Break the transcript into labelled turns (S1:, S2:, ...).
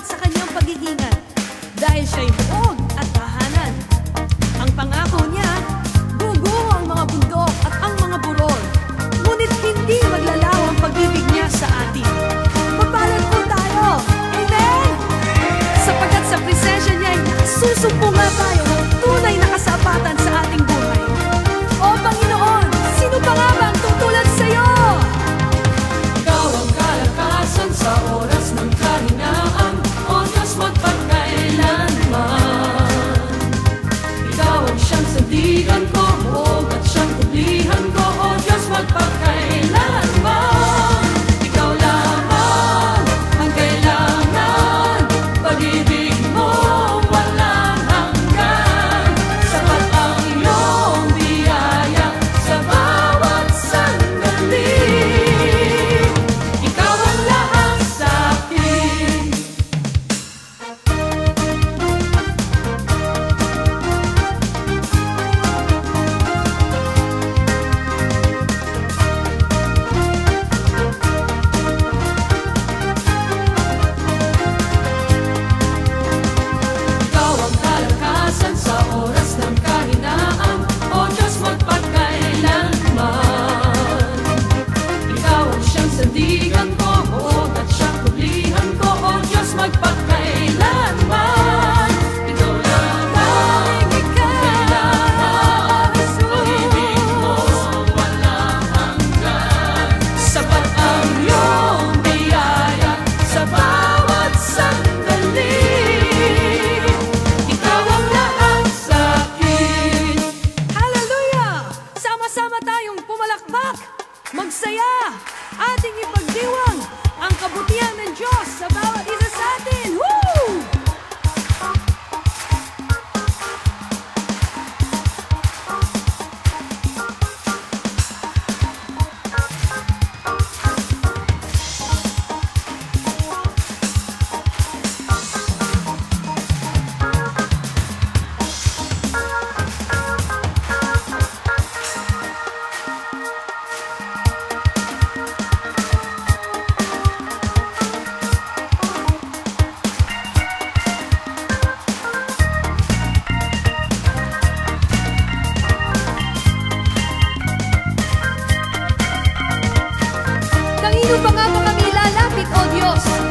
S1: salamat sa kanyang pag-iingat dahil siya'y huwag at tahanan. Ang pangako niya, guguho ang mga bundok at ang mga burol, ngunit hindi maglalaw ang pag-ibig niya sa atin. Magbalan po tayo! Amen! Sapagkat sa presensya niya, susupo nga tayo ng ating ipagdiwang ang kabutihan ng Diyos sa bawat isa. pangako kami ilalapit, O Diyos.